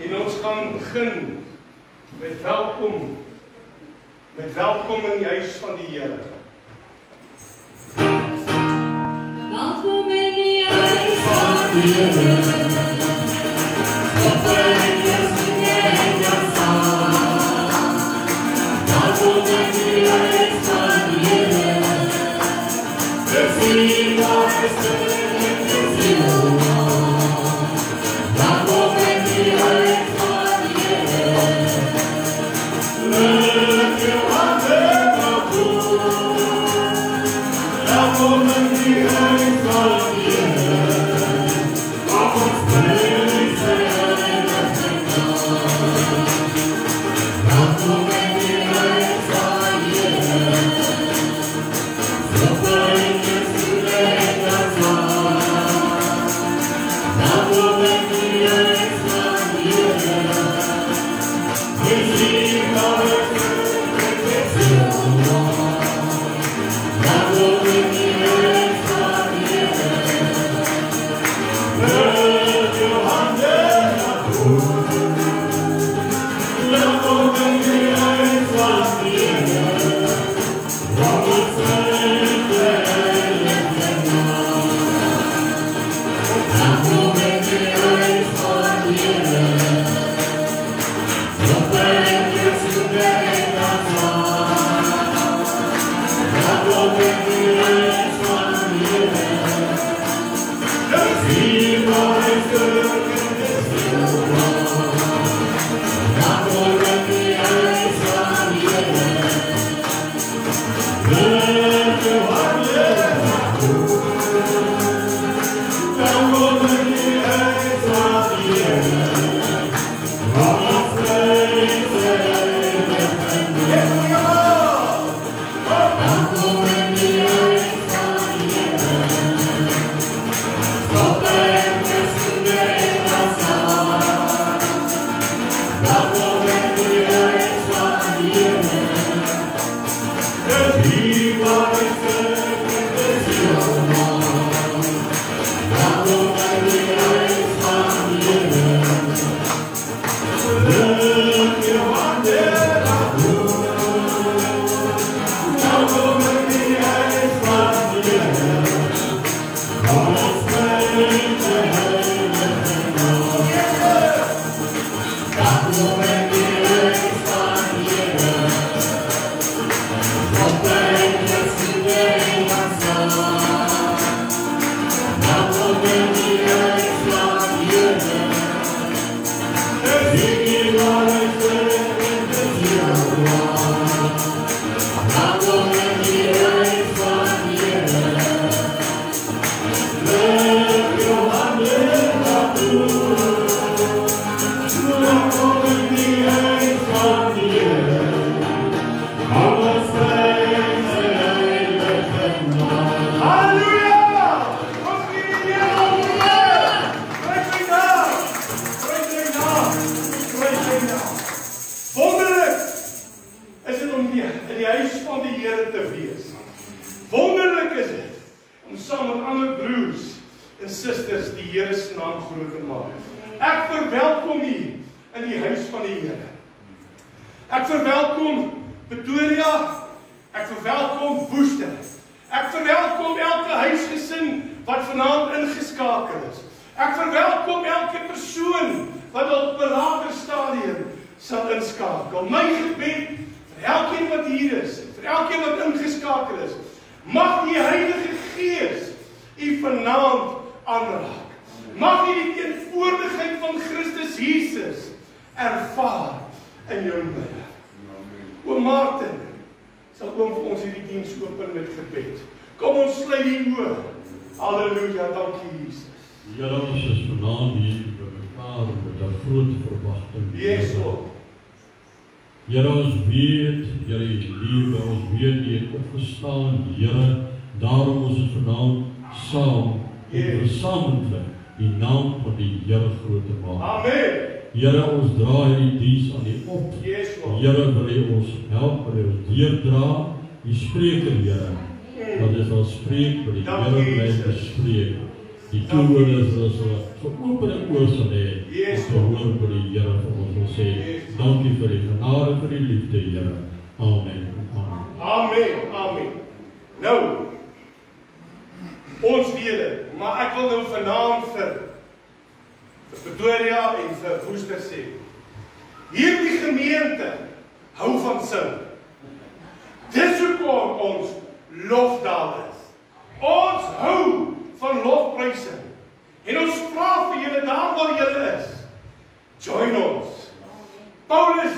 en ons gaan begin met welkom met welkom in die huis van die Here. Welkom in die huis van die Here.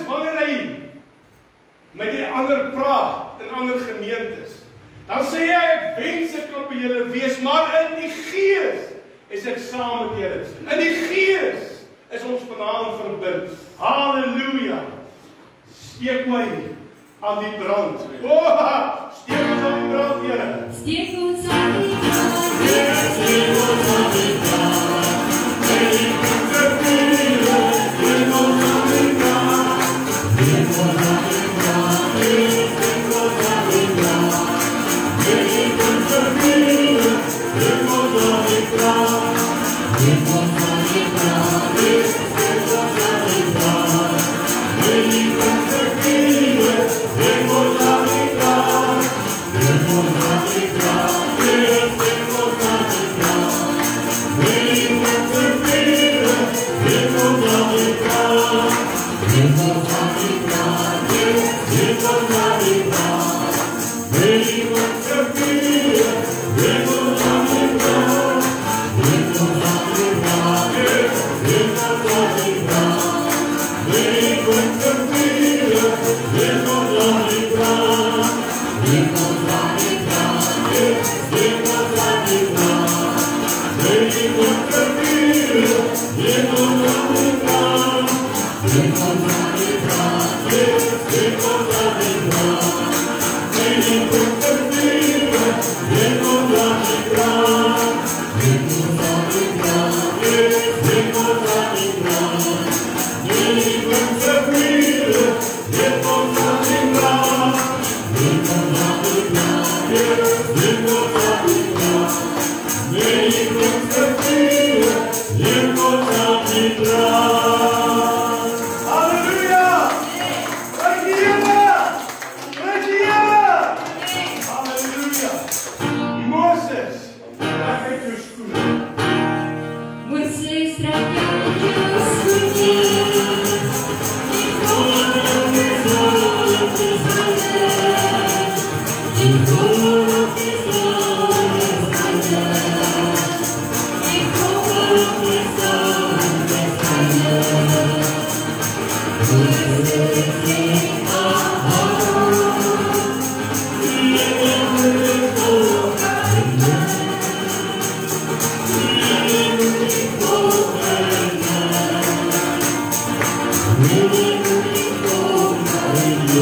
Wanneer hy met die ander praat in ander gemeentes. Dan sê hy ek wens ek kan by julle wees, maar in die gees is ek saam met julle. In die gees is ons vanaand verbind. Halleluja. Steek my aan die brand. O, oh, steek ons aan die brand, Here. Steek ons aan die brand. Halleluja!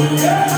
Thank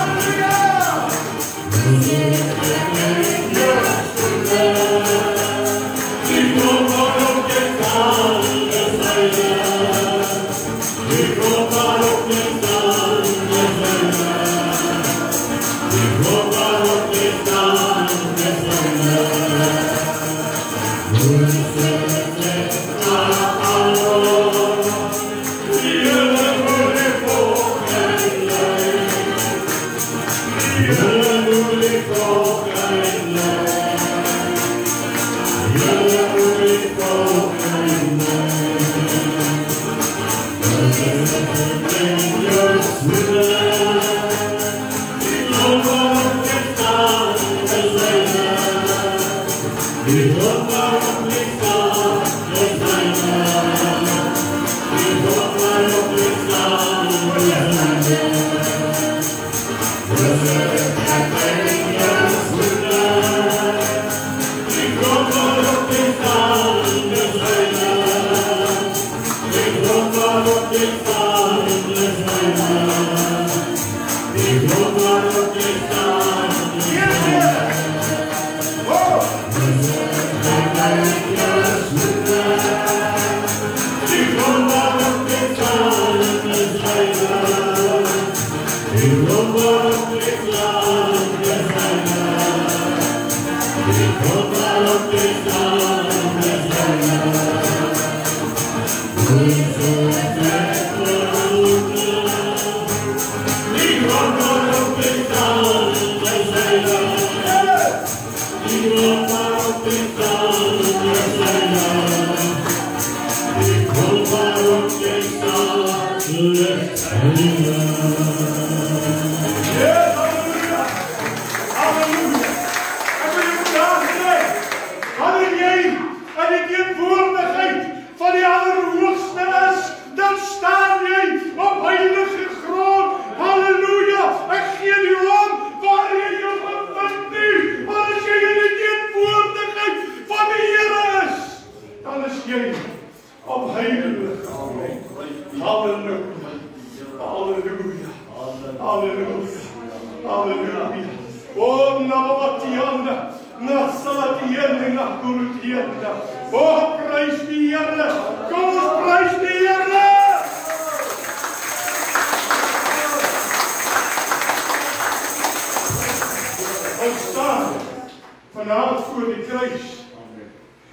vanaand voor die kruis.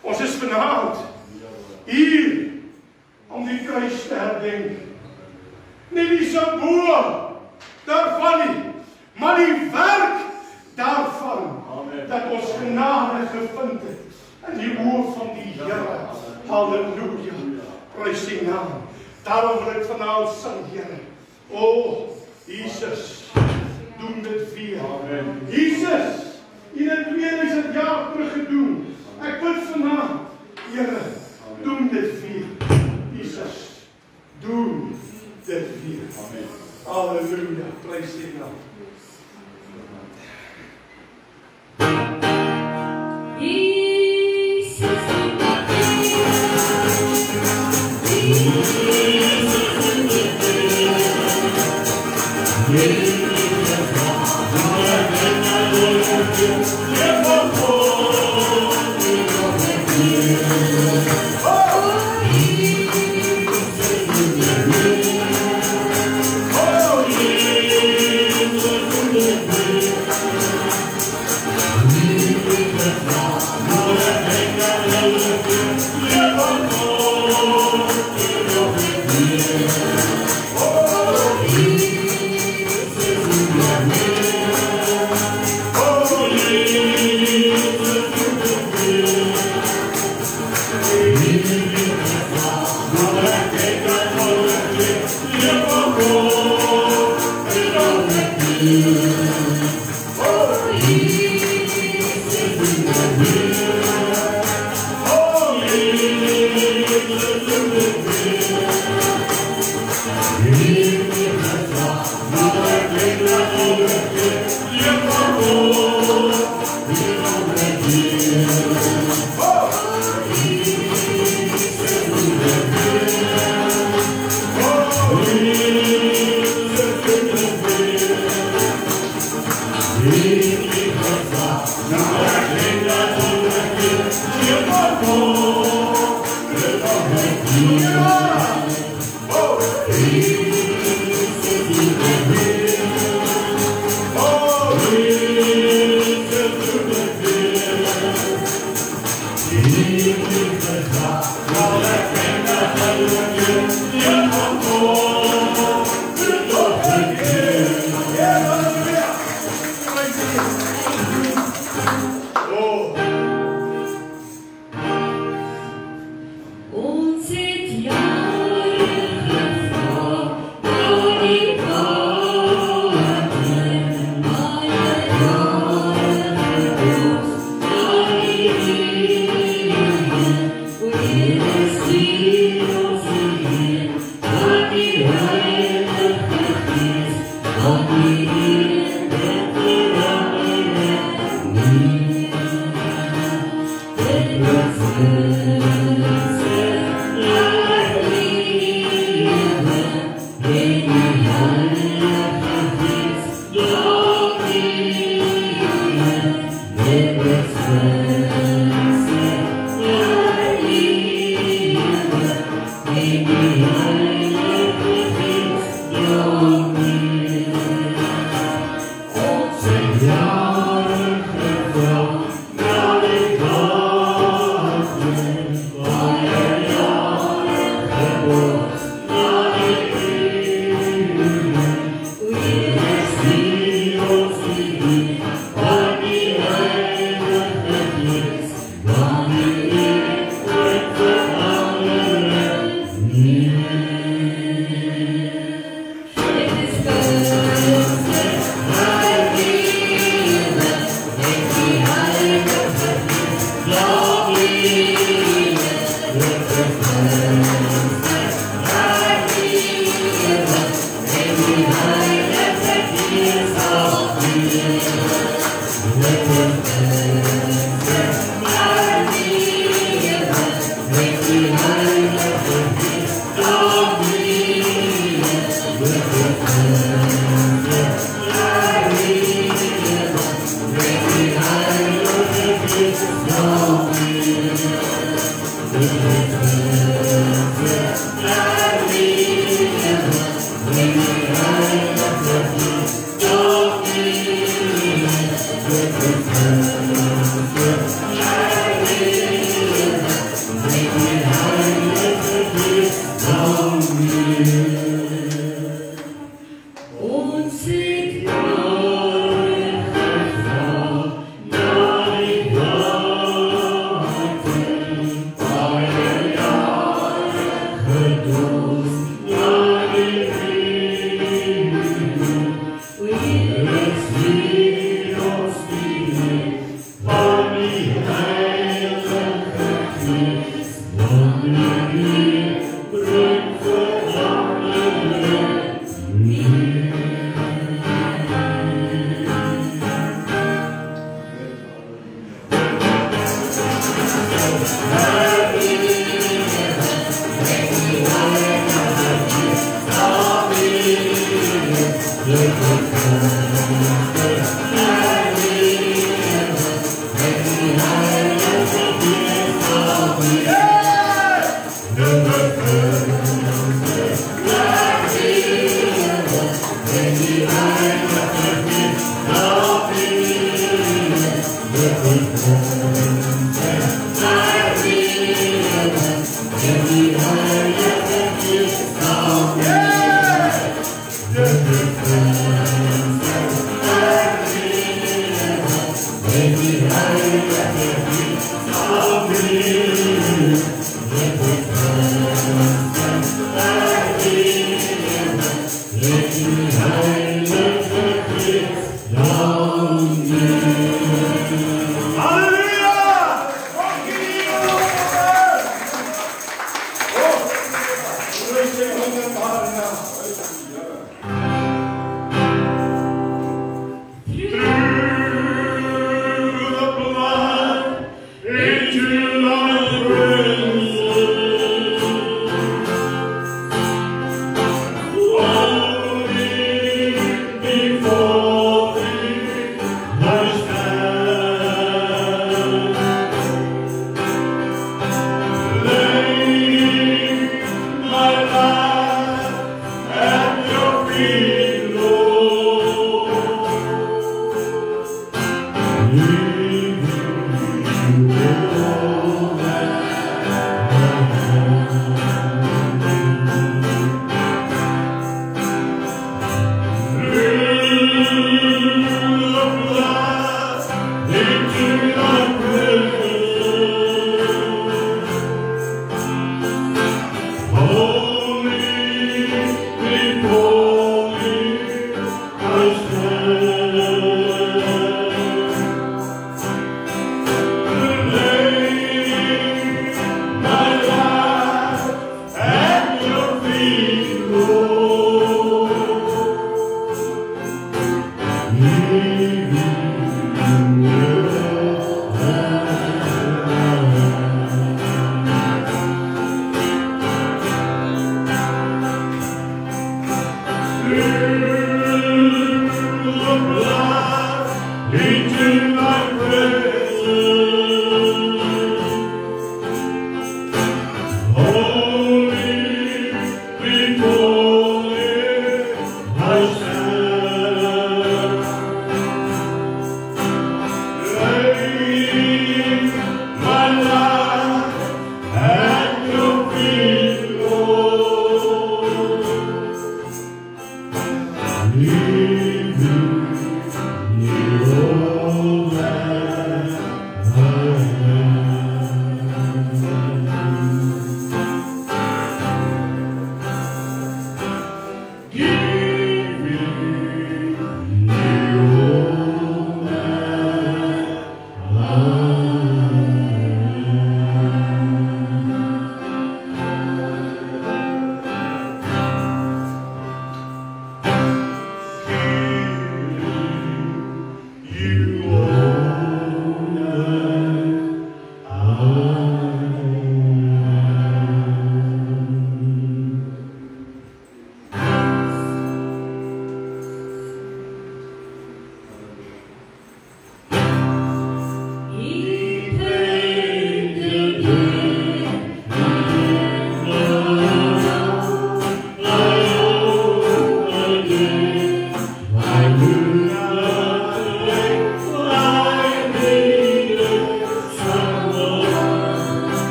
Ons is vanaand hier om die kruis te herdenk. Nie die simbool daarvan nie, maar die werk daarvan. Amen. Dat ons genade gevind het in die oë van die Here. Halleluja. Prys sy naam. Daarom wil ek vanaand sing, Here. O Jesus, doen dit weer. Amen. Jesus, U het 2000 jaar terug gedoen. Ek bid vanaand, Here, doen dit weer. Jesus, doen dit weer. Amen. Halleluja. Prys sy naam.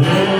Yeah.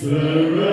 Here,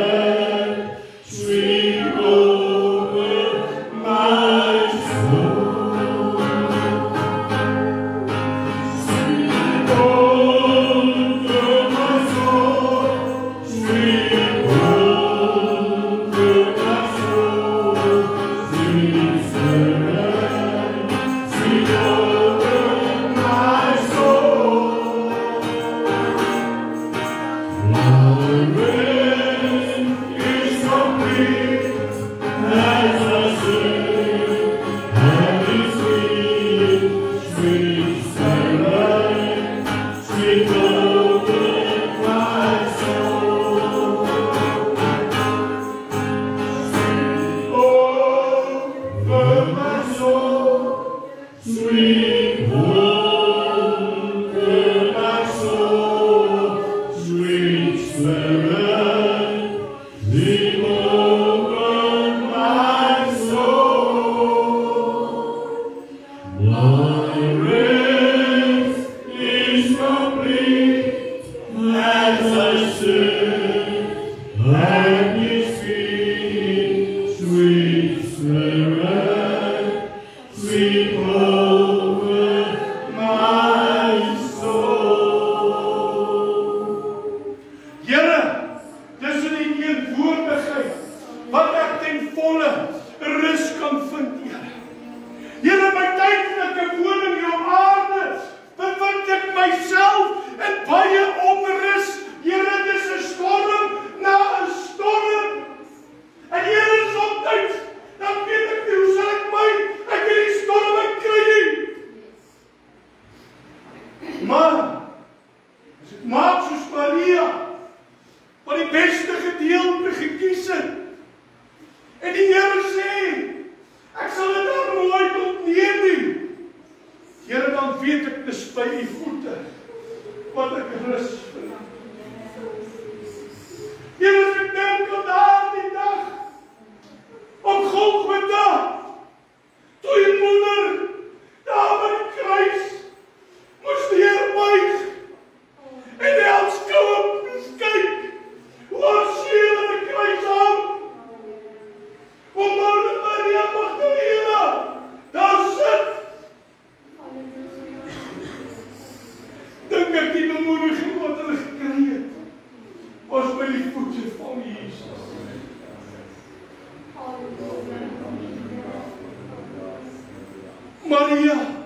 Maria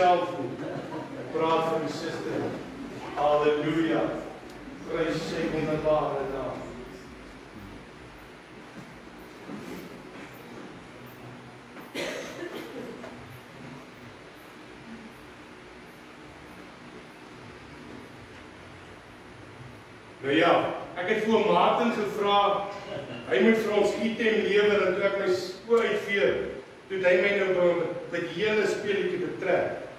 myself nie. Ek praat vir my suster. Halleluja. Prys sy wonderbare naam. Nou ja, ek het vir Martin gevra, hy moet vir ons item lewer en toe ek my skool uitvee, toe hy my nou by die hele speletjie betrek.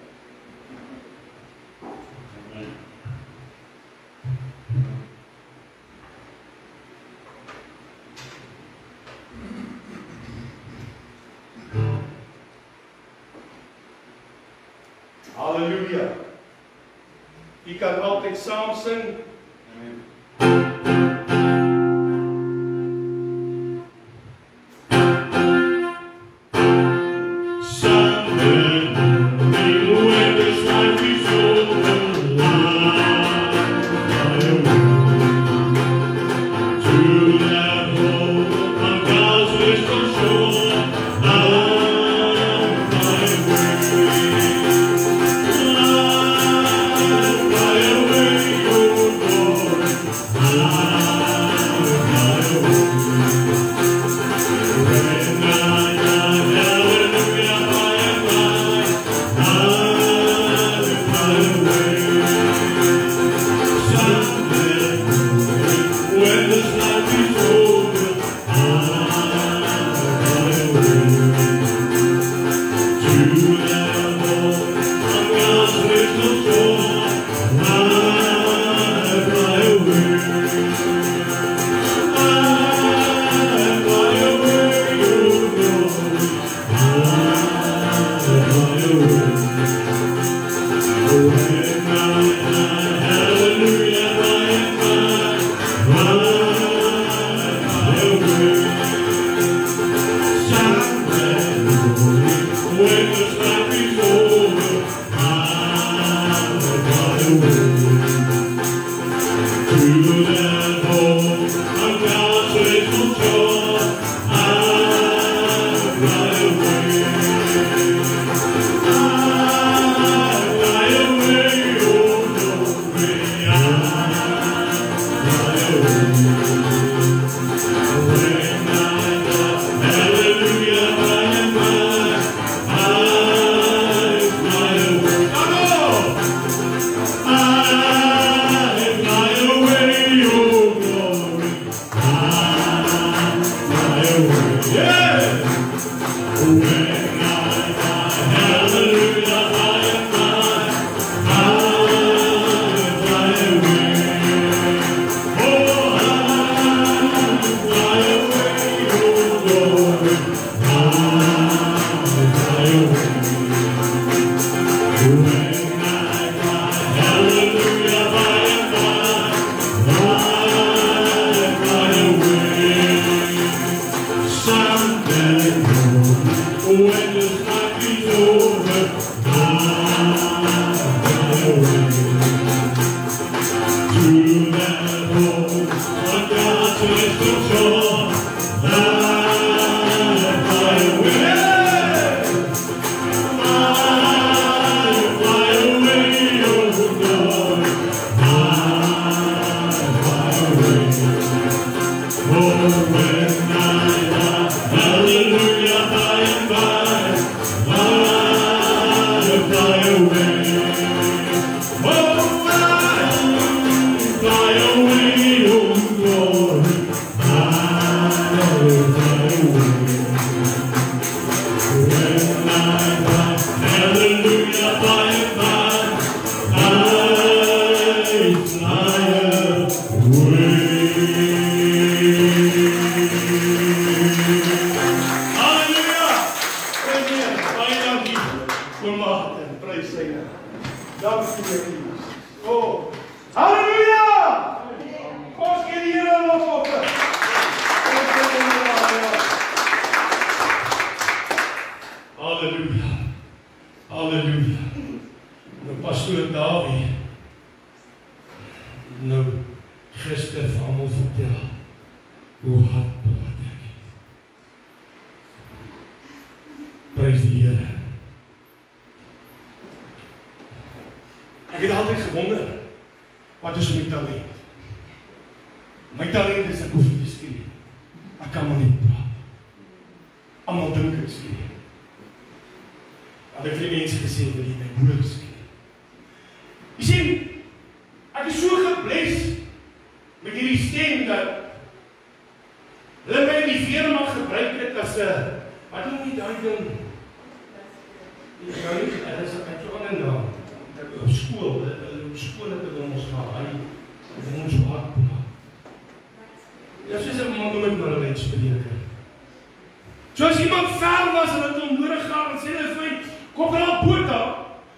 as iemand ver was en dit hom nodig gehad en sê hy vir kom na Bota,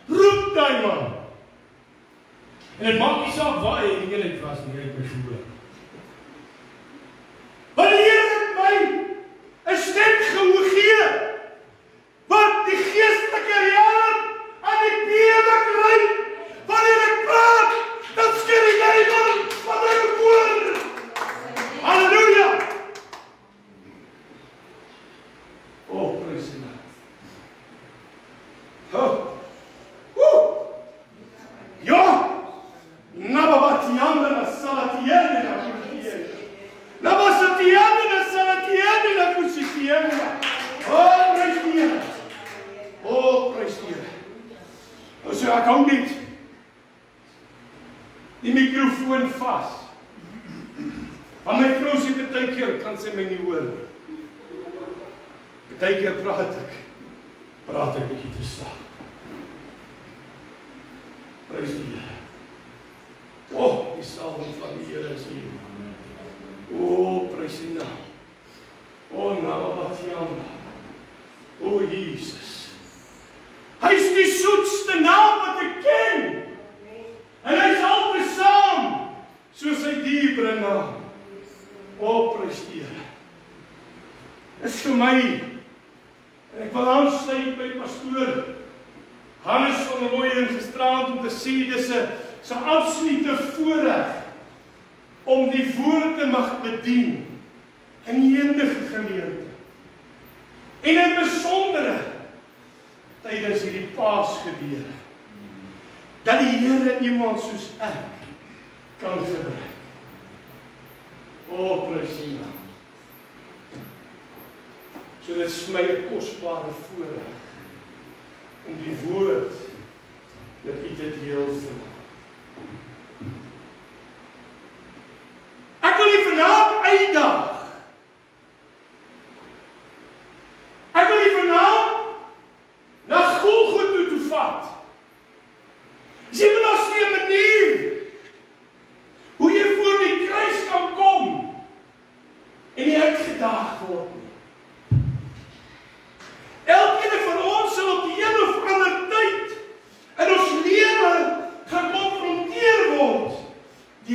roep daai man. En dit maak nie saak waar hy in eenheid was nie, hy het gehoor.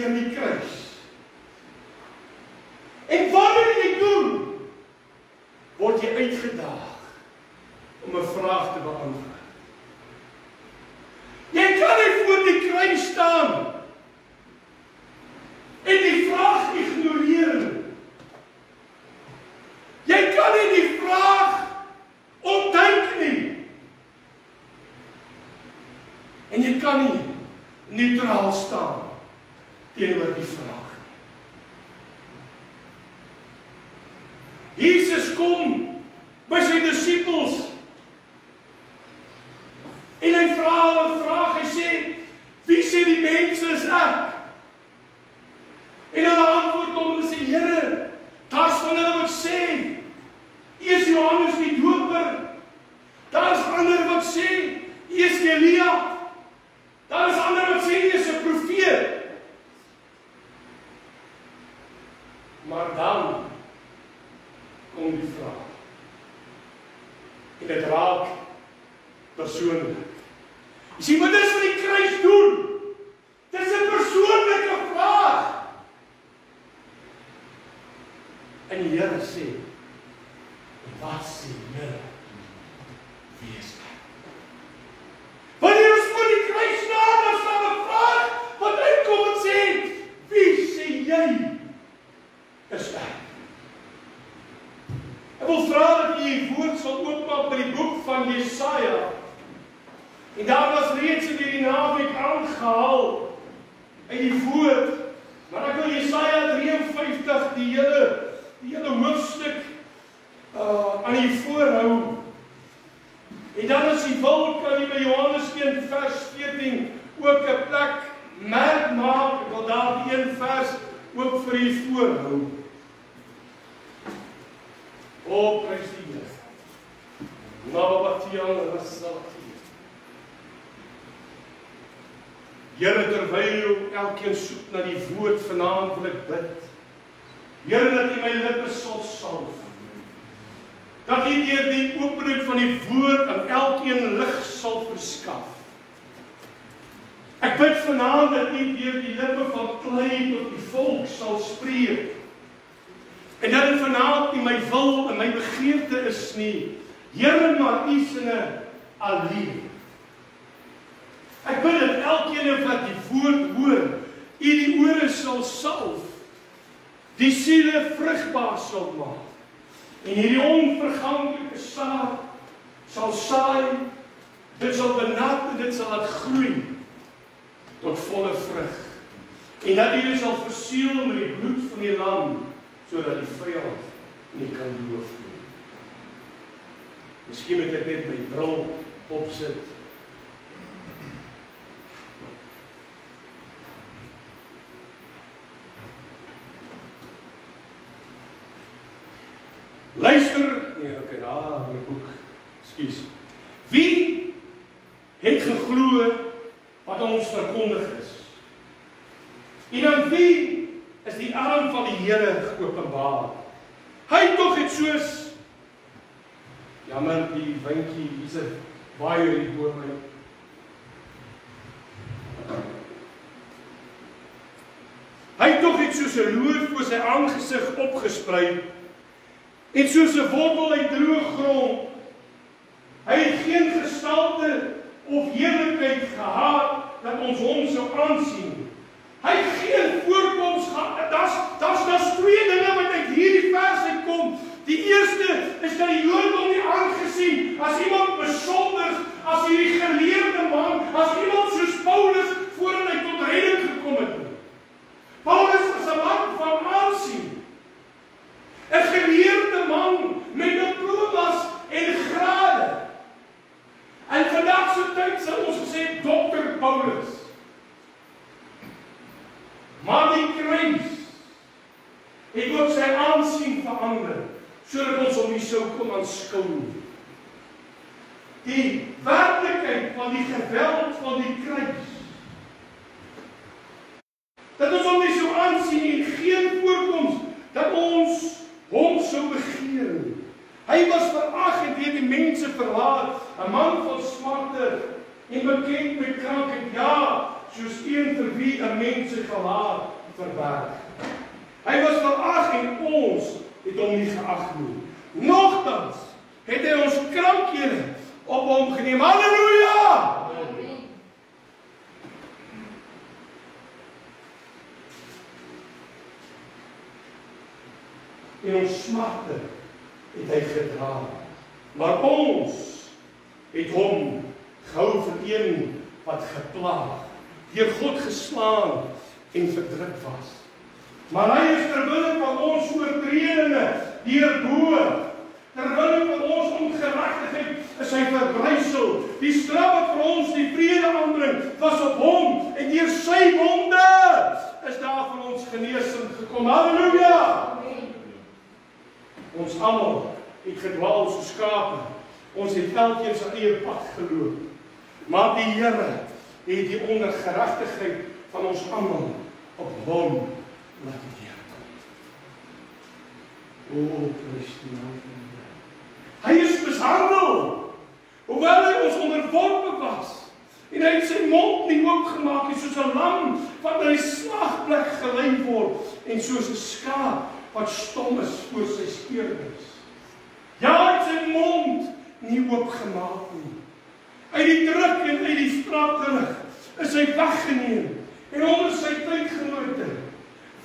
me cresce. die siele vrugbaar sal maak. En hierdie onverganklike saad sal saai, dit sal benat en dit sal laat groei tot volle vrug. En dat julle sal verseël met die bloed van die lam sodat die vyand nie kan loof nie. Miskien moet ek net my bril opsit Luister, nee, okay, daar in die boek. Skus. Wie het geglo wat ons verkondig is? En aan wie is die arm van die Here geopenbaar? Hy tog het soos jammer die windjie hierse baie hier bo my. Hy tog het soos 'n loof voor sy aangesig opgesprei en soos 'n wortel uit droë grond. Hy het geen gestalte of heerlikheid gehad dat ons hom sou aansien. Hy het geen voorkoms gehad. Daar's daar's daar's twee dinge wat uit hierdie vers uitkom. Die eerste is dat die Jode hom nie aangesien as iemand besonder, as hierdie geleerde man, as iemand soos Paulus voordat hy tot redding gekom het. Paulus was 'n man van aansien. 'n Geleerde man met diplomas en grade. En vandag se tyd sou ons gesê dokter Paulus. Maar die kruis het ook sy aansien verander sodat ons hom nie sou kom aanskou nie. Die werklikheid van die geweld van die kruis. Dat ons hom nie sou aansien en geen voorkoms dat ons hom sou begeer nie. Hy was verag en deur die mense verlaat, 'n man van smarte en bekend met krankheid. Ja, soos een vir wie 'n mens se gelaat verberg. Hy was verag en ons het hom nie geag nie. Nogtans het hy ons krankhede op hom geneem. Halleluja! En ons smarte het hy gedra. Maar ons het hom gehou vir een wat geplaag, deur God geslaan en verdruk was. Maar hy is terwille van ons oortredinge deurboor. Terwille van ons ongeregtigheid is hy verbrysel. Die straf wat vir ons die vrede aanbring, was op hom en deur sy wonde is daar vir ons genesing gekom. Halleluja! Ons almal het gedwaal so skape. Ons het elkeen sy eie pad geloop. Maar die Here het die ongeregtigheid van ons almal op hom laat neerkom. O, Christus. Hy is mishandel. Hoewel hy ons onderworpe was en hy het sy mond nie oopgemaak nie soos 'n lam wat by die slagplek gelei word en soos 'n skaap wat stom is voor sy speurders. Ja, hy het sy mond nie oopgemaak nie. Uit die druk en uit die straatrig is hy weggeneem en onder sy tydgenote.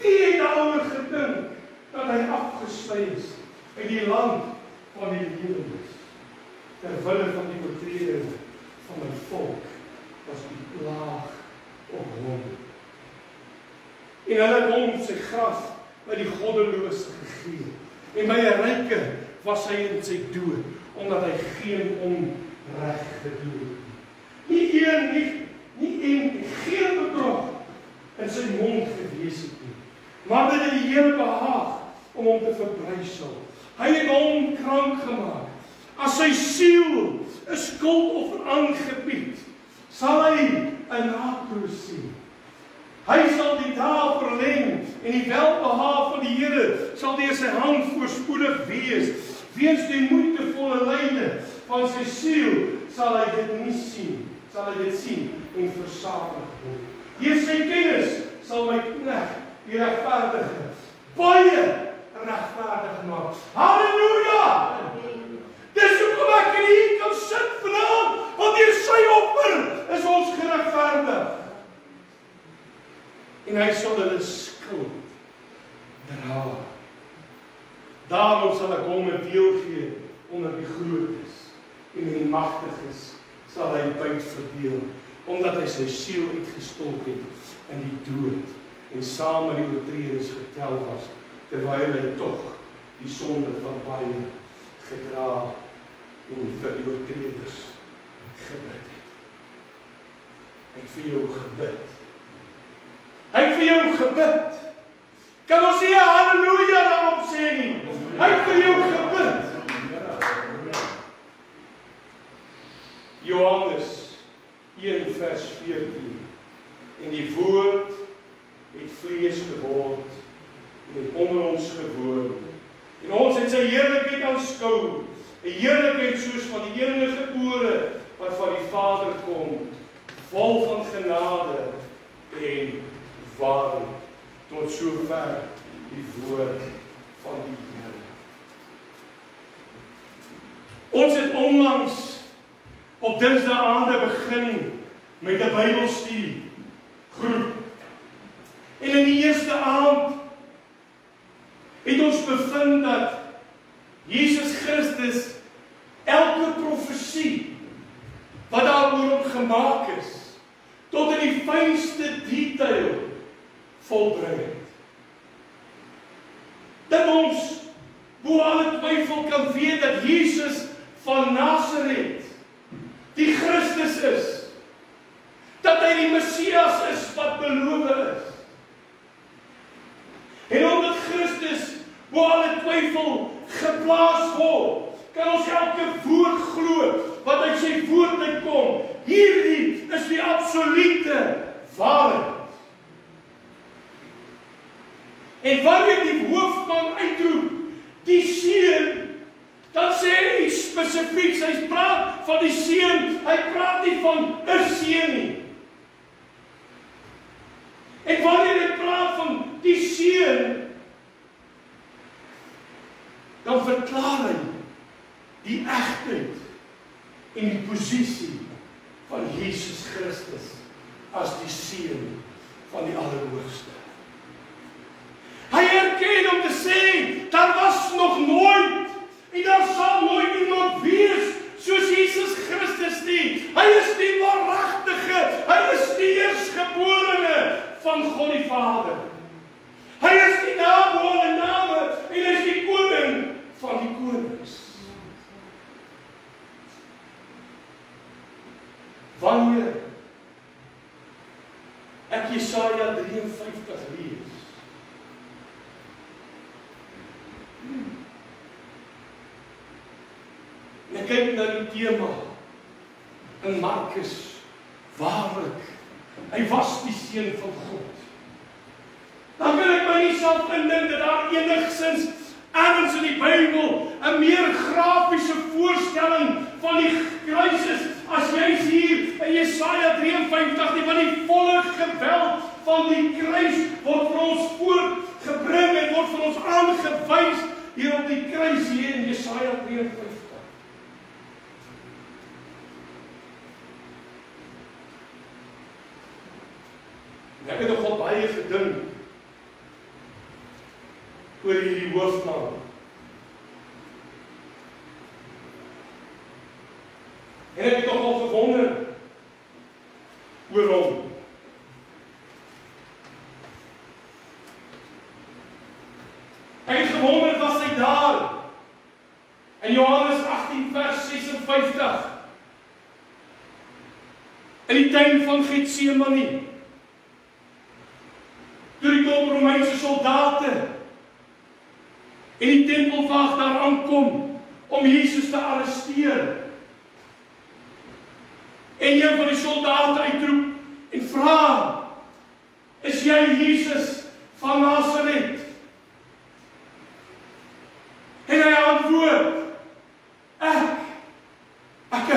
Wie het daaroor gedink dat hy afgesny is uit die land van die lewens? Terwille van die oortreding van my volk was die plaag op hom. En hulle het hom sy graf by die goddelose gegee. En by 'n ryke was hy in sy dood omdat hy geen onreg gedoen het nie. Nie een nie, nie een geen bedrog in sy mond gewees het nie. Maar dit het die Here behaag om hom te verbrysel. Hy het hom krank gemaak. As sy siel 'n skuldoffer aangebied, sal hy 'n natroos sien. Hy sal die dae verleng en die welbehaag van die Here sal deur sy hand voorspoedig wees. Weens die moeitevolle lyde van sy siel sal hy dit nie sien, sal hy dit sien en versadig word. Deur sy kennis sal my knegt die regverdige baie regverdig maak. Halleluja! Dis hoekom ek hier kan sit vanaand, want deur sy offer is ons geregverdig en hy sal hulle skuld dra. Daarom sal ek hom 'n deel gee onder die grootes en die magtiges sal hy byt verdeel omdat hy sy siel uitgestort het in die dood en saam met die oortreders getel was terwyl hy tog die sonde van baie gedra en vir die oortreders gebid het. Ek vir jou gebid Hy het vir jou gebid. Kan ons 'n haleluja daarop sê nie? Hy vir jou gebid. Johannes 1 vers 14. En die woord het vlees geword en het onder ons gewoon. En ons het sy heerlikheid aanskou. 'n Heerlikheid soos van die enige gebore wat van die Vader kom, vol van genade en waarheid. Tot sover die woord van die Here. Ons het onlangs op Dinsdae aande begin met 'n Bybelstudie groep. En in die eerste aand het ons bevind dat Jesus Christus elke profesie wat daaroor gemaak is tot in die fynste detail volbring het. Dat ons bo alle twyfel kan weet dat Jesus van Nasaret die Christus is. Dat hy die Messias is wat beloof is. En omdat Christus bo alle twyfel geplaas word, kan ons elke woord glo wat uit sy woord uitkom. Hierdie is die absolute waarheid. En wanneer die hoofman uitroep, die seun, dan sê hy spesifiek, hy praat van die seun, hy praat nie van 'n seun nie. En wanneer hy praat van die seun, dan verklaar hy die egtheid en die posisie van Jesus Christus as die seun van die Allerhoogste. Hy erken om te sê daar was nog nooit en daar sal nooit iemand wees soos Jesus Christus nie. Hy is die waaragtige, hy is die eersgeborene van God die Vader. Hy is die naam bo alle name en hy is die koning van die konings. Wanneer ek Jesaja 53 lees, En ek kyk na die tema in Markus waarlik hy was die seun van God. Dan kan ek my nie self indink dat daar enigsins ergens in die Bybel 'n meer grafiese voorstelling van die kruis is as jy hier in Jesaja 53 die van die volle geweld van die kruis word vir ons voorgebring en word vir ons aangewys hier op die kruis hier in Jesaja 53. Ek het nogal baie gedink oor hierdie hoofman. En ek het nogal gewonder oor hom. Ek het gewonder was hy daar in Johannes 18 vers 56 in die tuin van Getsemane toe die kom Romeinse soldate en die tempelwag daar aankom om Jesus te arresteer. En een van die soldate uitroep en vra: "Is jy Jesus van Nasaret?" En hy antwoord: "Ek ek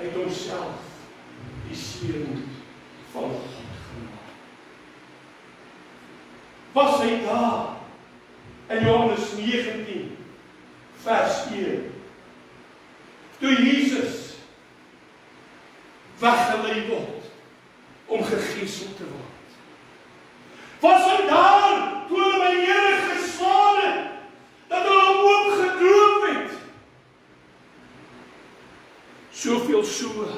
uit homself die seun van God gemaak. Was hy daar in Johannes 19 vers 1. Toe Jesus so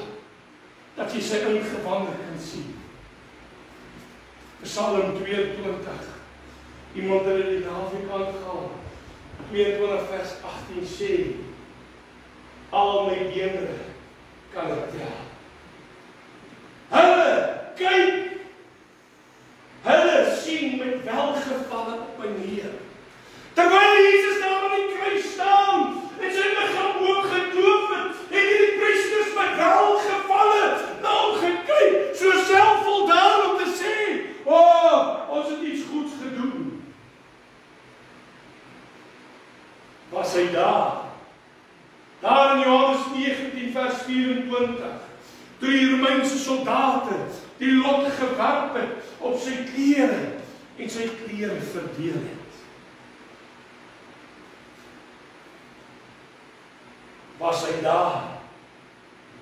dat jy sy ingewande kan sien. Psalm 22. Iemand het dit naweek aangehaal. 22 vers 18 sê: Al my bene kan ek tel. Hulle kyk. Hulle sien met welgevalle op my neer. Terwyl Jesus daar aan die kruis staan en sy liggaam oopgedoop het, het hierdie priesters met welgevalle na hom gekyk, so selfvoldaan om te sê: "O, oh, ons het iets goeds gedoen." Was hy daar? Daar in Johannes 19 vers 24 toe die Romeinse soldate die lot gewerp het op sy klere en sy klere verdeel het. Was hy daar?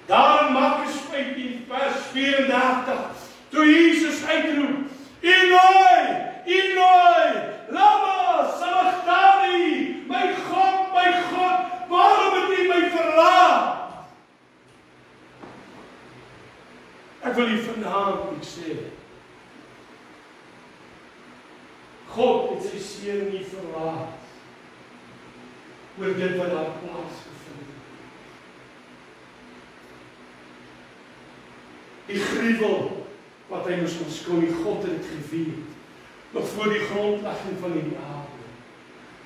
Daar in Markus 15 vers 34 toe Jesus uitroep: "Eloi, Eloi, lama sabachthani? My God, my God, waarom het U my verlaat?" Ek wil U vanaand iets sê. God het sy seun nie verlaat oor dit wat daar plaasgevind het. Die gruwel wat hy moes onskon, die God het dit geweet nog voor die grondlegging van die aarde.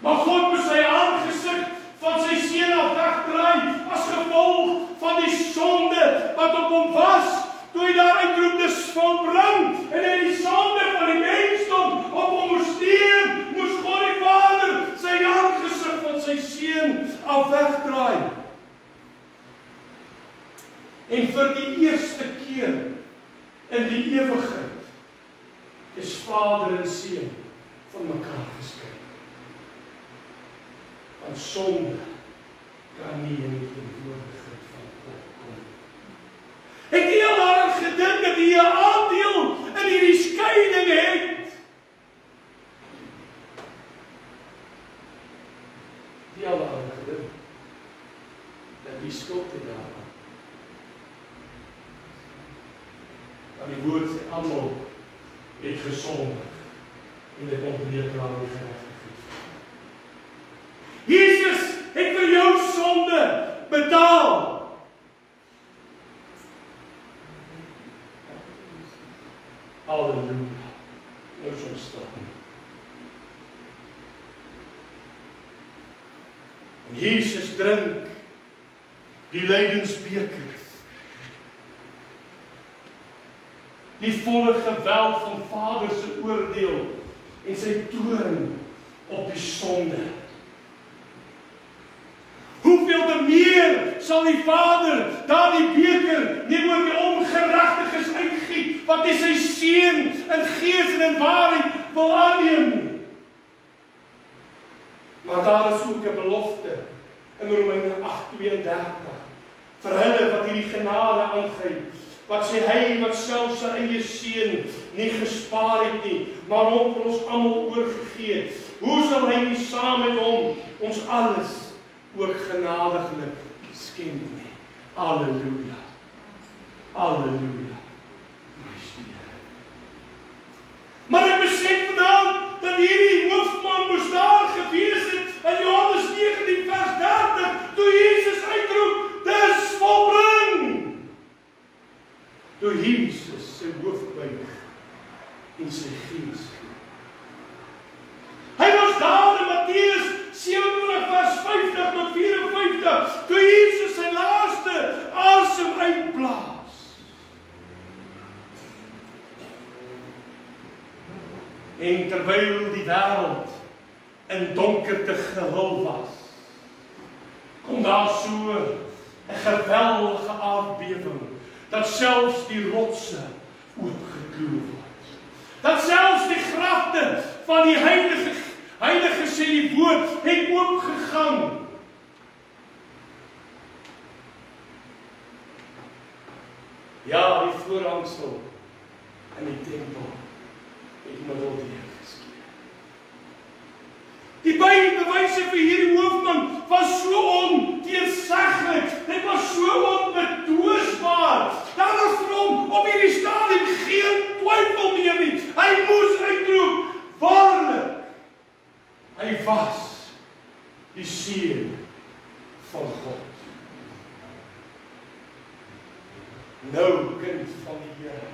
Maar God moes sy aangesig van sy seun af wegdraai as gevolg van die sonde wat op hom was toe hy daar uitroep dis volbring en hy die sonde van die mensdom op hom moes neem, moes God die Vader sy aangesig van sy seun af wegdraai. En vir die eerste keer in die ewigheid is Vader en Seun van mekaar geskei. Want sonde kan nie in die teenwoordigheid van God kom. Het jy al daaraan gedink dat jy 'n aandeel in hierdie skeiding het? Jy al daaraan gedink dat die skuld in jou Want die woord sê almal het gesondig en dit ontbreek aan die geregtigheid. Twyfel meer nie. Hy moes uitroep: "Waarlik, hy was die seun van God." Nou kind van die Here.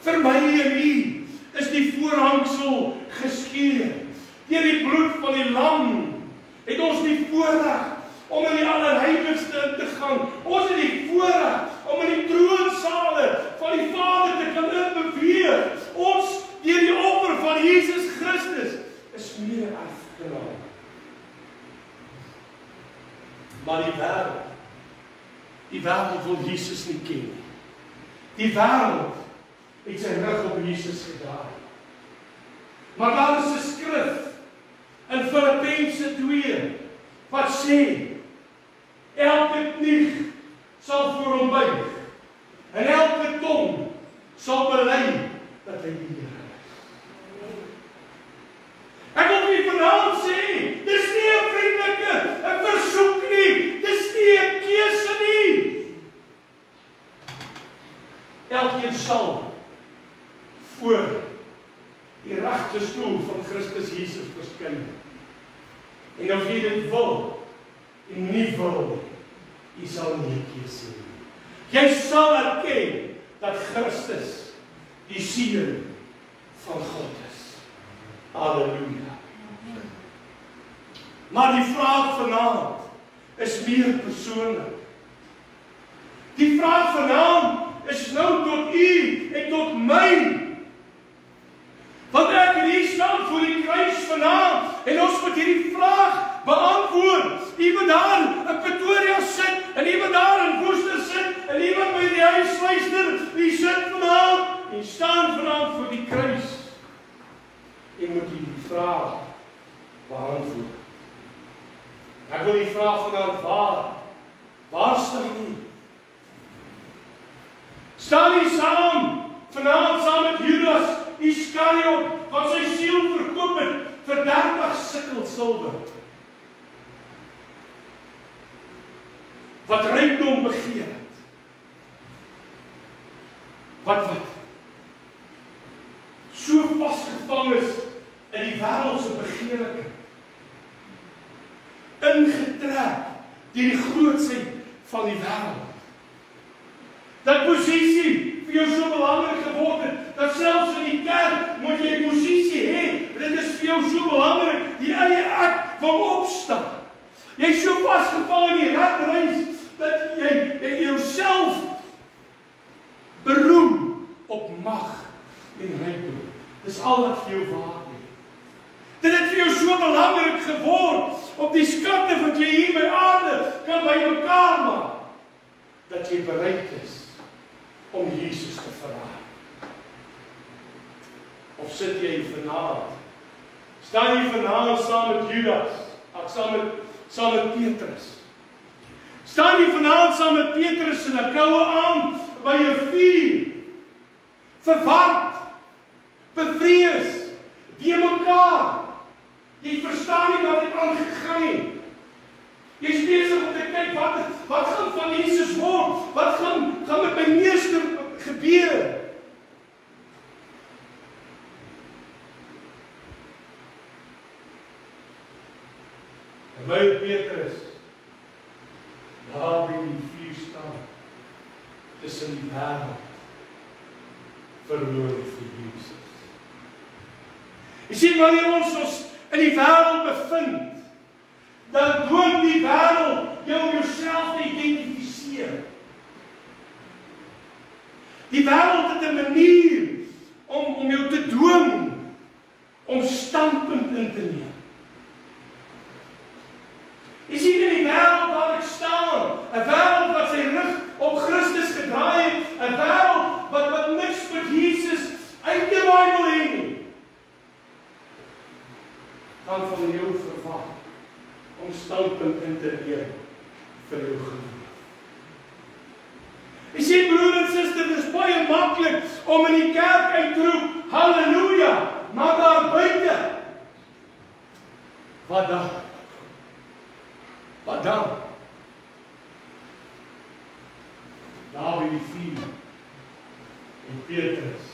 Vir my en u is die voorhangsel geskeur. Deur die bloed van die lam het ons die voorreg om in die allerheiligste in te gaan. Ons het die voorreg om in die troonsale van die Vader te kan inbeweeg. Ons deur die offer van Jesus Christus is meer erfgenaam. Maar die wêreld Die wêreld wil Jesus nie ken nie. Die wêreld het sy rug op Jesus gedraai. Maar daar is 'n skrif in Filippense 2 wat sê elke knie sal voor hom buig en elke tong sal bely dat hy die Here is. Ek wil vir vanaand sê, dis nie 'n vriendelike 'n versoek nie, dis nie 'n keuse nie. Elkeen sal voor die regte stoel van Christus Jesus verskyn. En of jy dit wil en nie wil, jy sal nie 'n keuse hê. Jy sal erken dat Christus die seun van God is. Halleluja. Maar die vraag vanaand is meer persoonlik. Die vraag vanaand is nou tot u en tot my. Want ek en hier staan voor die kruis vanaand en ons moet hierdie vraag beantwoord. Iemand daar in Pretoria sit en iemand daar in Woester sit en iemand by die huis luister, wie sit vanaand en staan vanaand voor die kruis. Jy moet die vraag beantwoord. Ek wil die vraag vanaand waar waar staan jy? Staan jy saam vanaand saam met Judas Iskariot wat sy siel verkoop het vir 30 sikkel silwer? Wat rykdom begeer het. Wat wat so vasgevang is in die wêreld se begeerlikheid. Ingetrek deur die grootsheid van die wêreld dat posisie vir jou so belangrik geword het dat selfs in die kerk moet jy 'n posisie hê. Dit is vir jou so belangrik, die eie ek wil opstaan. Jy's so vasgevang in die ratreis dat jy jy jouself beroem op mag en rykdom. Dis al wat vir jou waard is. Dit het vir jou so belangrik geword om die skatte wat jy hier by aarde kan bymekaar maak dat jy bereid is om Jesus te verraai. Of sit jy vanaand? Staan jy vanaand saam met Judas? Ek saam met saam met Petrus. Staan jy vanaand saam met Petrus in 'n koue aand by 'n vuur? Verward, bevrees, die mekaar. Jy verstaan nie wat het aangegaan nie. Jy's besig om te kyk wat wat gaan van Jesus word? Wat gaan gaan met my meester gebeur? En my Petrus daar by die vuur staan tussen die wêreld verloor vir Jesus. Jy sien wanneer ons ons in die wêreld bevind, dan dwing die wêreld jou om jouself te identifiseer. Die wêreld het 'n manier om om jou te dwing om standpunt in te neem. Jy sien in die wêreld waar ek staan, 'n wêreld wat sy rug op Christus gedraai het, 'n wêreld wat wat niks met Jesus uit die Bybel hê nie. Standpunt in te neem vir jou geloof. Jy sien broer en suster, dit is baie maklik om in die kerk uit te roep haleluja, maar daar buite wat dan? Wat dan? Daar by die vuur en Petrus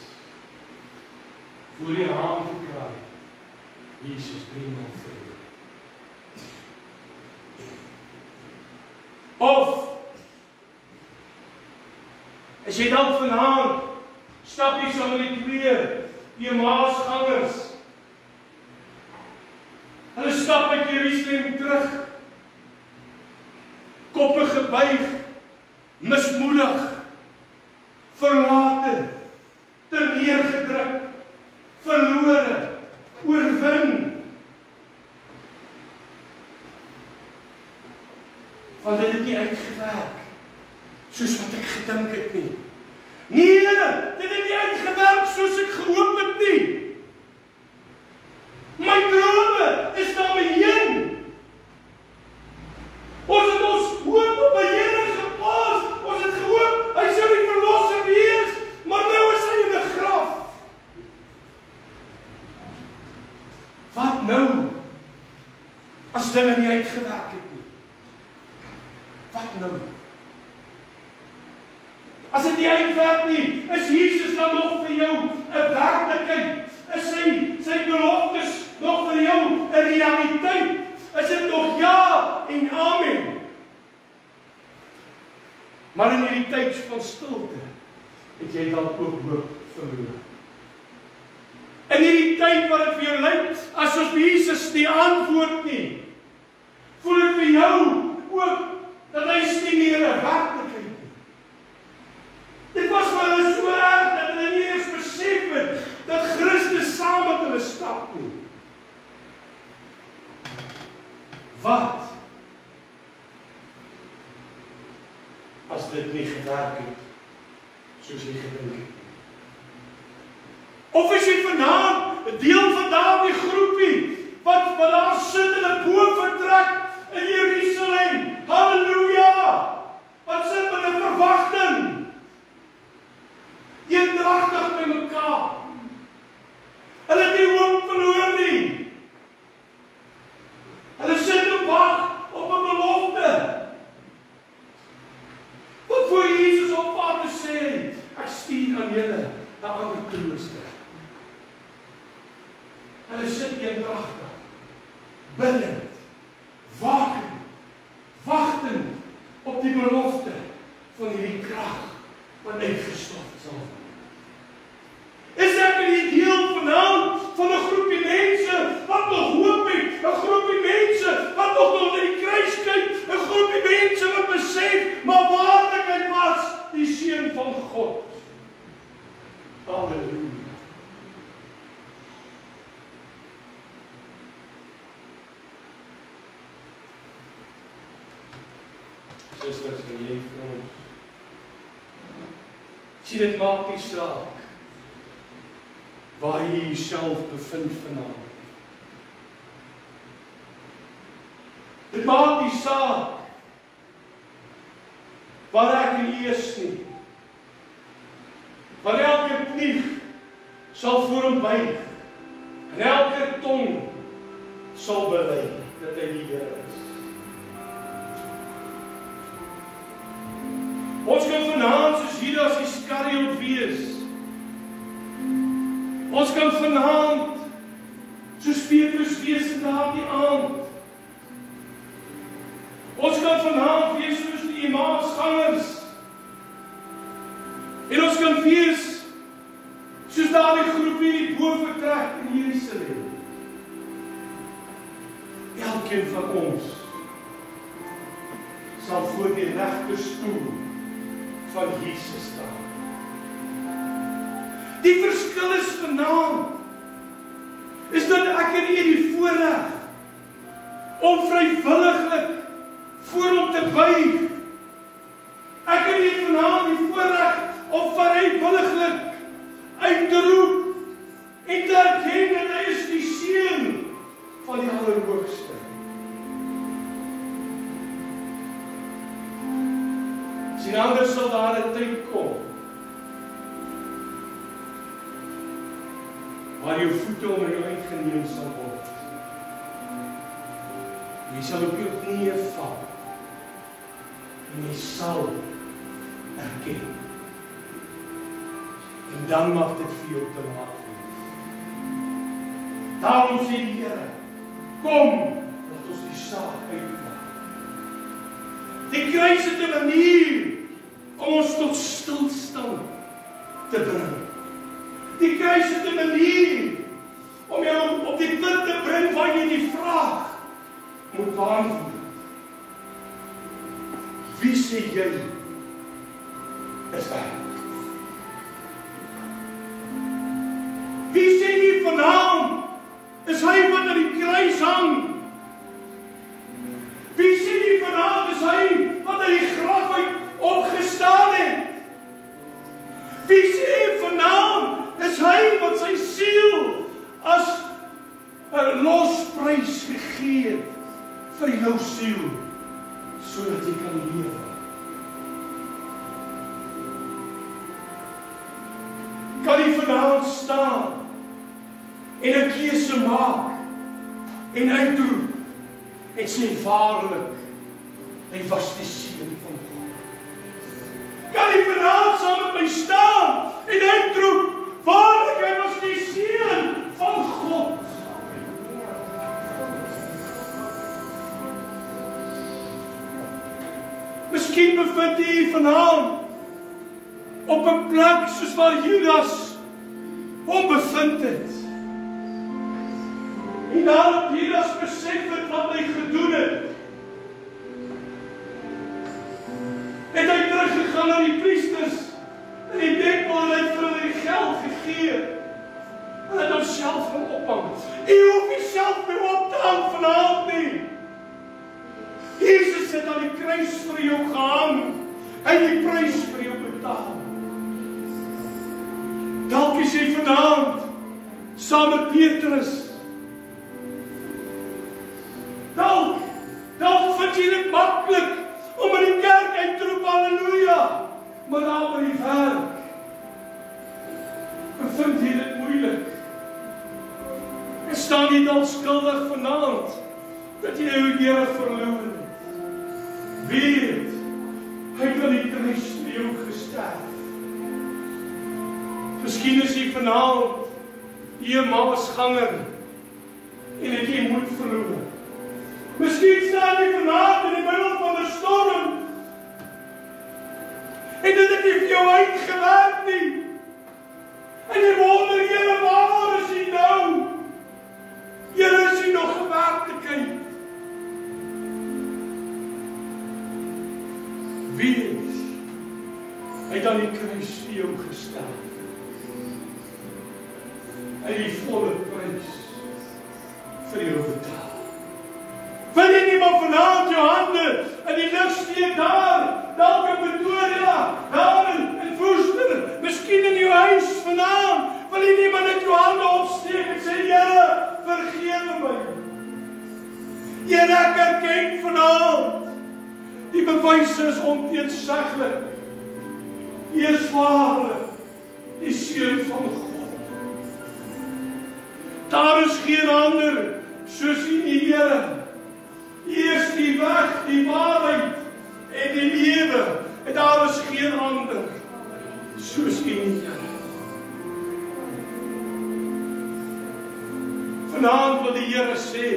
voor die raam gekraai. Jesus bring hom vrede. Of as jy dalk vanaand stap jy saam met die twee Emmausgangers. Hulle stap uit Jerusalem terug. Koppe gebuig, mismoedig, verlate, terneergedruk, verlore, Want dit het nie uitgewerk soos wat ek gedink het nie. Nee, dit het nie uitgewerk soos ek gehoop het nie. Dit maak nie saak waar jy jouself bevind vanaand. Dit maak nie saak waar ek is nie. Want elke knie sal voor hom buig en elke tong sal bely dat hy die Here is. Iskariot wees. Ons kan vanaand soos Petrus wees in daardie aand. Ons kan vanaand wees soos die Emmausgangers. En ons kan wees soos daardie groepie in die boom vertrek in Jerusalem. Elkeen van ons sal voor die regte stoel van Jesus staan. Die verskil is vanaand is dat ek en u die voorreg om vrywilliglik voor hom te buig. Ek en u vanaand die voorreg om vrywilliglik uit te roep en te erken dat hy is die seun van die Allerhoogste. Sien nou anders sal daar 'n tyd kom waar jou voete onder jou uitgeneem sal word. Jy sal op jou knieë val. En jy sal erken. En dan mag dit vir jou te maak wees. Daarom sê die Here, kom, laat ons die saak uitmaak. Die kruis het 'n manier om ons tot stilstand te bring. Die kruis het 'n manier om jou op die punt te bring waar jy die vraag moet beantwoord. Wie sê jy is ek? Wie sê jy vanaand is hy wat aan die kruis hang? Wie sê jy vanaand is hy wat uit die graf uit opgestaan het? Wie sê vanaand is hy wat sy siel as 'n losprys gegee het vir jou siel sodat jy kan lewe. Kan jy vanaand staan en 'n keuse maak en uitroep en sê waarlik hy was die seun van God. Kan jy vanaand saam met my staan en uitroep waarlik hy was die seun van God. Miskien bevind jy vanaand op 'n plek soos waar Judas hom bevind het. En nadat Judas besef het wat hy gedoen het, het hy teruggegaan na die priesters en die tempel en hy vir hulle het homself gaan ophang. U hoef nie self meer op te hang vanaand nie. Jesus het aan die kruis vir jou gehang. Hy het die prys vir jou betaal. Dalk is jy vanaand saam met Petrus. Dalk dalk vind jy dit maklik om in die kerk uit te roep haleluja, maar daar by die werk vind jy dit moeilik. En staan jy dalk skuldig vanaand dat jy jou Here verloor het. Weet, hy het aan die kruis vir jou gesterf. Miskien is jy vanaand hier maasganger en het jy moed verloor. Miskien staan jy vanaand in die middel van 'n storm en dit het nie vir jou uitgewerk nie. En jy wonder, Here, waar is U nou? Here, is U nog gewerk te kyk? Wie is? Hy het aan die kruis vir jou gesterf. Hy het die volle prys vir jou betaal. Wil jy nie maar vanaand jou hande in die lug steek daar, dalk in Pretoria, daar in, in Woester, miskien in jou huis vanaand, wil jy nie maar net jou hande opsteek en sê Here, vergewe my. Here, ek erken vanaand die bewyse is onteenseglik. U is waarlik die seun van God. Daar is geen ander soos U, Here. U is die weg, die waarheid en die lewe. En daar is geen ander soos U, Here. Vanaand wil die Here sê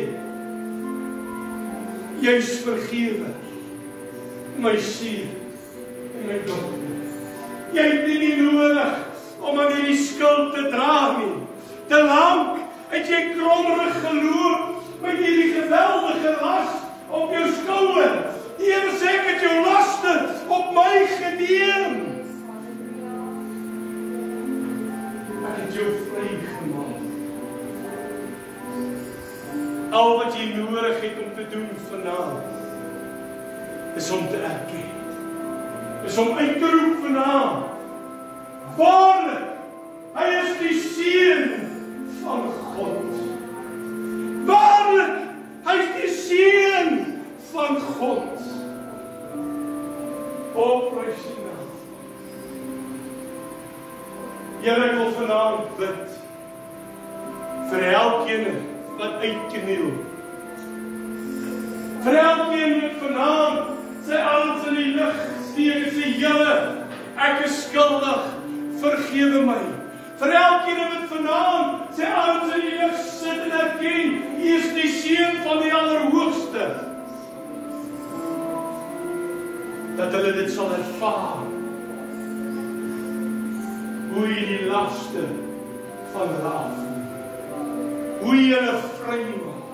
jy's vergewe my siel en my dogter. Jy het nie nodig om aan hierdie skuld te dra nie. Te lank het jy krommerig geloop met hierdie geweldige las op jou skouer. Die Here sê ek het jou laste op my geneem. Ek het jou vrygemaak. Al wat jy nodig het om te doen vanaand is om te erken. Is om uit te roep vanaand. Waarlik, hy is die seun van God seun van God. Opryssing. Here ek wil vanaand bid vir elkeen wat uitkniel. Vir elkeen wat vanaand sy arms in die lug steek en sê: "Here, ek is skuldig. Vergewe my." Vir elkeen wat vanaand sy arms in die lug sit en erken, U is die seun van die Allerhoogste. Dat hulle dit sal ervaar. Hoe U die laste van raaf. Hoe U hulle vry maak.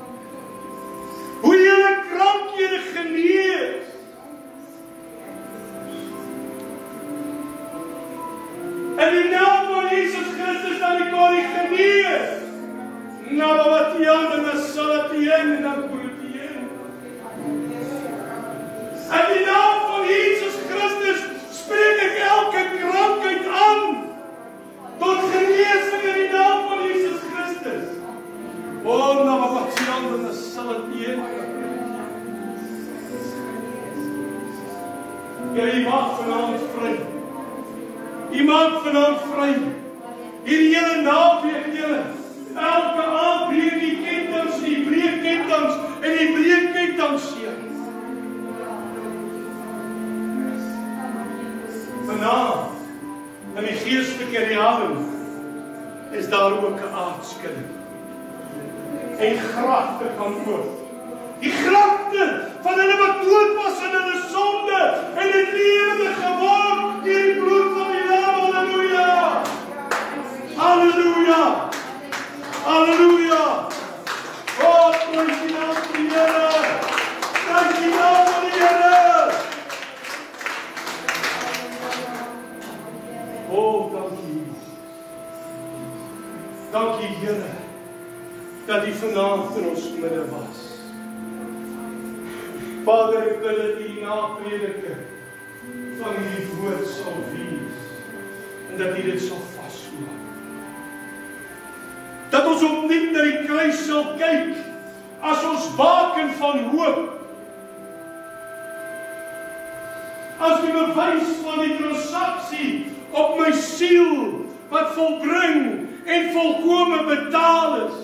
Hoe U hulle krankhede genees. En die naam van Jesus Die koning genees. Nou wat jy aan en sal dit een en dan dit een. En die naam van Jesus Christus spreek ek elke krankheid aan. Tot genesing in die naam van Jesus Christus. O, nou wat jy aan en sal dit een. Jy mag vanaand vry. Iemand vanaand vry. Hierdie hele naweek julle. Elke aand breek die kettinge, die breek kettinge en die breek kettinge seer. Vanaand in die geestelike realm is daar ook 'n aardskudding. En grafte kan oop. Die grafte van hulle wat dood was in hulle sonde en het lewende geword deur die bloed van die Lam. Here. Prys die naam van die Here. Oh, dankie. Dankie Here dat U vanaand in ons midde was. Vader, ek bid dat U na predike van hierdie woord sal wees en dat U dit sal ons opnuut na die kruis sal kyk as ons baken van hoop. As die bewys van die transaksie op my siel wat volbring en volkome betaal is.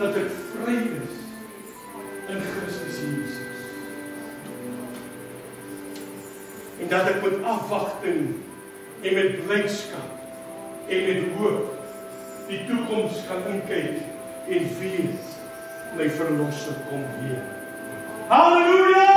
Dat ek vry is in Christus Jesus. En dat ek met afwagting en met blydskap en met hoop die toekoms kan inkyk en weet my verlosser kom weer. Halleluja!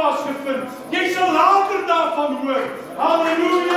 plaasgevind. Jy sal later daarvan hoor. Halleluja.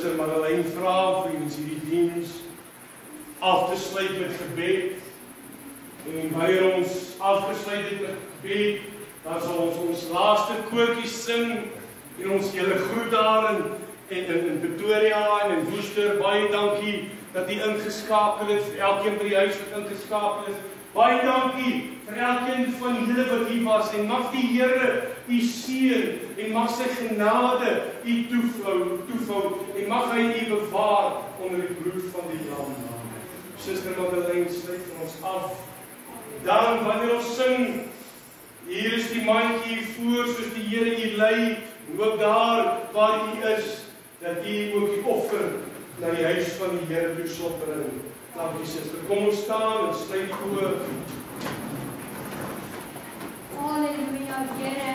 Suster Madeleine vra vir ons hierdie diens af te sluit met gebed en wanneer ons afgesluit het met gebed, dan sal ons ons laaste koortjie sing en ons hele groet daar in en in, in Pretoria en in Woester baie dankie dat u ingeskakel het elkeen by die huis wat ingeskakel is. Baie dankie elkeen van julle wat hier was en mag die Here u seën en mag sy genade u toevlou toevou en mag hy u bewaar onder die bloed van die lam. Suster Madeleine sluit vir ons af. Dan wanneer ons sing hier is die mandjie voor soos die Here u lei hoop daar waar u is dat u ook die offer na die huis van die Here toe sal bring. Dankie suster. Kom ons staan en sluit oë haleluja, Here.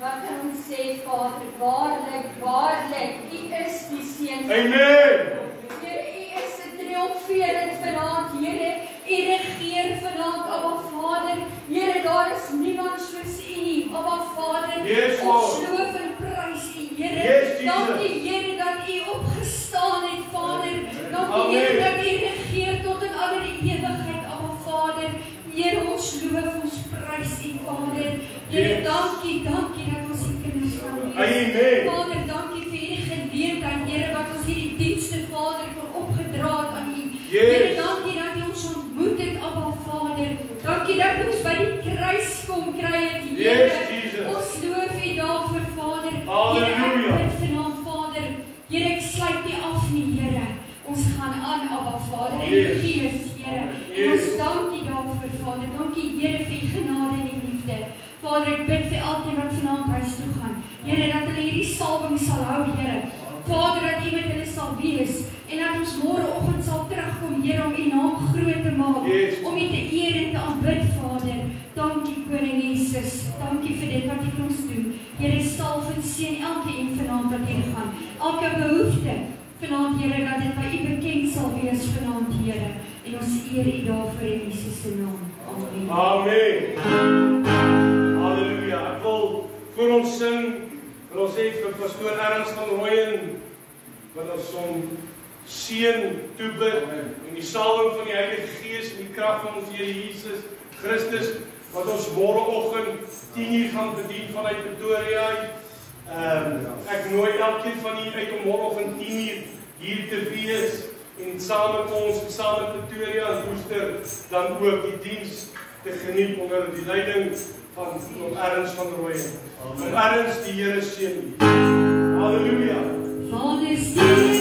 Wat kan ons sê, Vader? Waarlik, waarlik, U is die seun. Amen. Here, U is se triomferend vanaand, Here. U regeer vanaand, Abba Vader. Here, daar is niemand soos U nie, Abba Vader. Yes, Lord. Ons loof en prys U, Here. Yes, Jesus. Dankie, ons U kinders kan wees. Amen. Vader, dankie vir hierdie geleentheid, Here, wat ons hierdie dienste, Vader, vir opgedra het aan U. Yes. Here, dankie dat U ons ontmoet het, Abba Vader. Dankie dat ons by die kruis kom kry het, Here. Yes, Jesus. Ons loof U daarvoor, Vader. Halleluja. Here, ek bid vanaand, Vader. Here, ek sluit nie af nie, Here. Ons gaan aan, Abba Vader, in die Yes. Gees, Here. En ons dank U daarvoor, Vader. Dankie, Here, vir U genade en U liefde. Vader, ek bid vir elkeen wat vanaand huis toe gaan. Here, dat hulle hierdie salwing sal hou, Here. Vader, dat U met hulle sal wees en dat ons môreoggend sal terugkom, Here, om U naam groot te maak, Yes. om U te eer en te aanbid, Vader. Dankie, Koning Jesus. Dankie vir dit wat U vir ons doen. Here, salf en seën elkeen vanaand wat hier gaan. Elke behoefte vanaand, Here, dat dit by U bekend sal wees vanaand, Here. En ons eer U daarvoor in Jesus se naam. Amen. Amen. Halleluja. Ek wil vir ons sing, wil ons sê vir pastoor Ernst van Rooyen wat ons hom seën toebid en die salwing van die Heilige Gees en die krag van ons Here Jesus Christus wat ons môreoggend 10:00 gaan bedien vanuit Pretoria. Ehm ek nooi elkeen van julle uit om môreoggend 10:00 hier te wees en saam met ons saam met Pretoria en Woester dan ook die diens te geniet onder die leiding van van Ernst van Rooyen. Amen. Ernst die Here seën. u. Halleluja. Vader, stuur